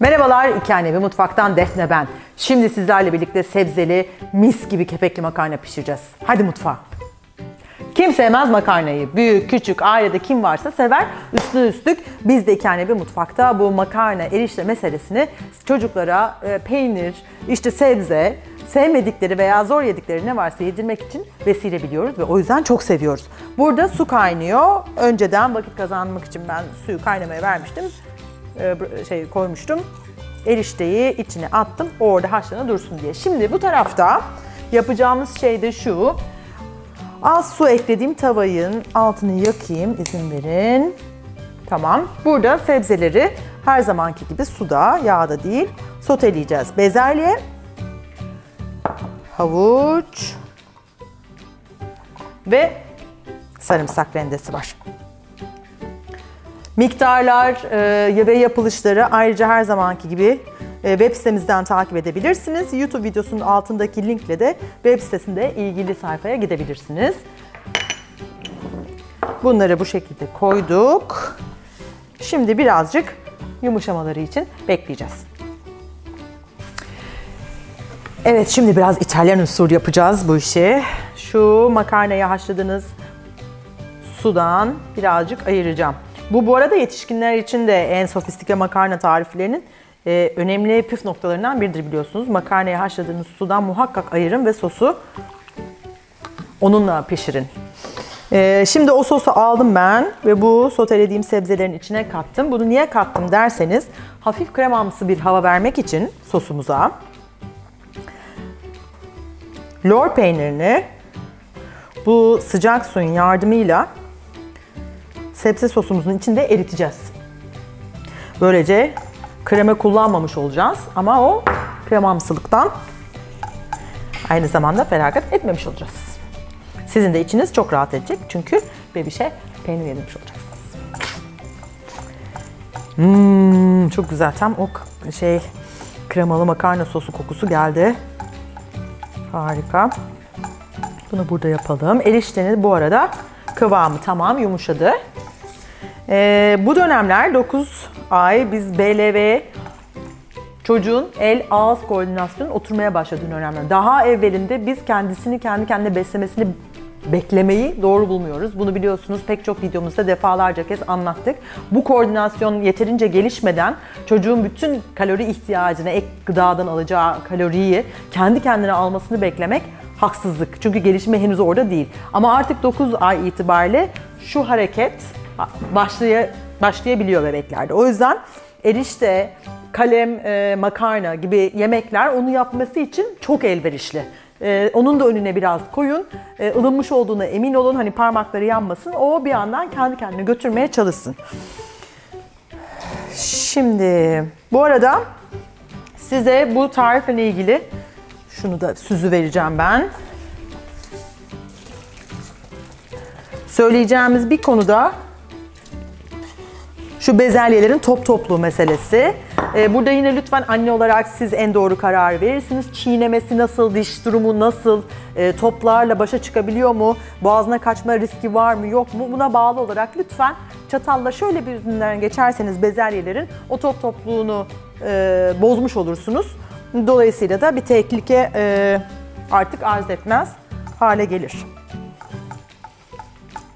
Merhabalar, ve Mutfak'tan Defne ben. Şimdi sizlerle birlikte sebzeli, mis gibi kepekli makarna pişireceğiz. Hadi mutfağa. Kim sevmez makarnayı? Büyük, küçük, ailede kim varsa sever. Üstüne üstlük biz de ve Mutfak'ta bu makarna, erişte meselesini çocuklara e, peynir, işte sebze, sevmedikleri veya zor yedikleri ne varsa yedirmek için vesile biliyoruz ve o yüzden çok seviyoruz. Burada su kaynıyor. Önceden vakit kazanmak için ben suyu kaynamaya vermiştim. E, şey koymuştum. Erişteyi içine attım. Orada haşlana dursun diye. Şimdi bu tarafta yapacağımız şey de şu. Az su eklediğim tavayın altını yakayım. izin verin. Tamam. Burada sebzeleri her zamanki gibi suda, yağda değil, soteleyeceğiz. Bezelye, havuç ve sarımsak rendesi var. Miktarlar e, ve yapılışları ayrıca her zamanki gibi e, web sitemizden takip edebilirsiniz. YouTube videosunun altındaki linkle de web sitesinde ilgili sayfaya gidebilirsiniz. Bunları bu şekilde koyduk. Şimdi birazcık yumuşamaları için bekleyeceğiz. Evet şimdi biraz İtalyan usulü yapacağız bu işi. Şu makarnayı haşladığınız sudan birazcık ayıracağım. Bu bu arada yetişkinler için de en sofistike makarna tariflerinin e, önemli püf noktalarından biridir biliyorsunuz. Makarnayı haşladığınız sudan muhakkak ayırın ve sosu onunla pişirin. E, şimdi o sosu aldım ben ve bu sotelediğim sebzelerin içine kattım. Bunu niye kattım derseniz hafif kremamsı bir hava vermek için sosumuza lor peynirini bu sıcak suyun yardımıyla sebze sosumuzun içinde eriteceğiz. Böylece krema kullanmamış olacağız ama o kremamsılıktan aynı zamanda feragat etmemiş olacağız. Sizin de içiniz çok rahat edecek çünkü bebişe peynir yedirmiş olacaksınız. Hmm, çok güzel. Tam o şey kremalı makarna sosu kokusu geldi. Harika. Bunu burada yapalım. Eriştenin bu arada kıvamı tamam yumuşadı. Ee, bu dönemler 9 ay biz BLV çocuğun el ağız koordinasyonu oturmaya başladığı dönemler. Daha evvelinde biz kendisini kendi kendine beslemesini beklemeyi doğru bulmuyoruz. Bunu biliyorsunuz pek çok videomuzda defalarca kez anlattık. Bu koordinasyon yeterince gelişmeden çocuğun bütün kalori ihtiyacını, ek gıdadan alacağı kaloriyi kendi kendine almasını beklemek haksızlık. Çünkü gelişme henüz orada değil. Ama artık 9 ay itibariyle şu hareket başlaya, başlayabiliyor bebeklerde. O yüzden erişte, kalem, e, makarna gibi yemekler onu yapması için çok elverişli. E, onun da önüne biraz koyun. E, ılınmış olduğuna emin olun. Hani parmakları yanmasın. O bir yandan kendi kendine götürmeye çalışsın. Şimdi bu arada size bu tarifle ilgili şunu da süzü vereceğim ben. Söyleyeceğimiz bir konuda şu bezelyelerin top toplu meselesi. Ee, burada yine lütfen anne olarak siz en doğru karar verirsiniz. Çiğnemesi nasıl, diş durumu nasıl, e, toplarla başa çıkabiliyor mu, boğazına kaçma riski var mı yok mu buna bağlı olarak lütfen çatalla şöyle bir üstünden geçerseniz bezelyelerin o top topluğunu e, bozmuş olursunuz. Dolayısıyla da bir tehlike e, artık arz etmez hale gelir.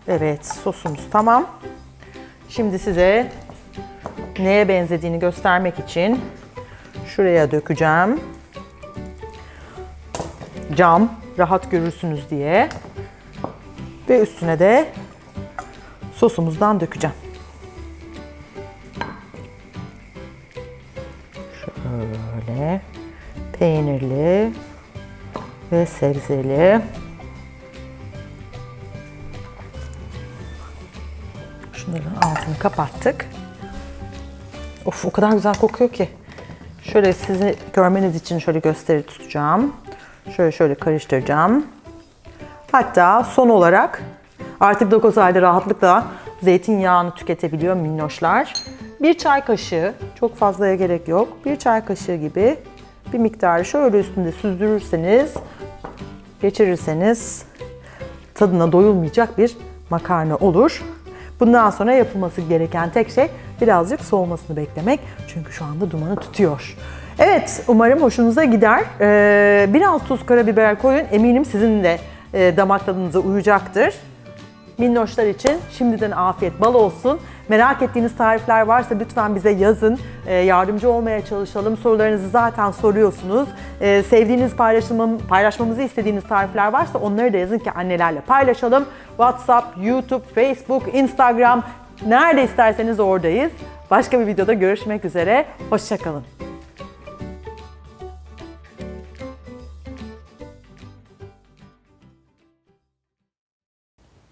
Evet sosumuz tamam. Şimdi size neye benzediğini göstermek için şuraya dökeceğim. Cam rahat görürsünüz diye. Ve üstüne de sosumuzdan dökeceğim. Şöyle peynirli ve sebzeli. Şunların altını kapattık. Of o kadar güzel kokuyor ki. Şöyle sizi görmeniz için şöyle gösteri tutacağım. Şöyle şöyle karıştıracağım. Hatta son olarak artık 9 ayda rahatlıkla zeytinyağını tüketebiliyor minnoşlar. Bir çay kaşığı, çok fazlaya gerek yok. Bir çay kaşığı gibi bir miktarı şöyle üstünde süzdürürseniz, geçirirseniz tadına doyulmayacak bir makarna olur. Bundan sonra yapılması gereken tek şey birazcık soğumasını beklemek. Çünkü şu anda dumanı tutuyor. Evet, umarım hoşunuza gider. Ee, biraz tuz, karabiber koyun. Eminim sizin de e, damak tadınıza uyacaktır. Minnoşlar için şimdiden afiyet bal olsun. Merak ettiğiniz tarifler varsa lütfen bize yazın. Ee, yardımcı olmaya çalışalım. Sorularınızı zaten soruyorsunuz. Ee, sevdiğiniz paylaşmam, paylaşmamızı istediğiniz tarifler varsa onları da yazın ki annelerle paylaşalım. WhatsApp, YouTube, Facebook, Instagram nerede isterseniz oradayız. Başka bir videoda görüşmek üzere. Hoşçakalın.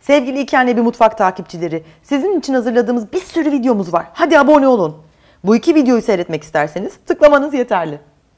Sevgili İki Anne Bir Mutfak takipçileri, sizin için hazırladığımız bir sürü videomuz var. Hadi abone olun. Bu iki videoyu seyretmek isterseniz tıklamanız yeterli.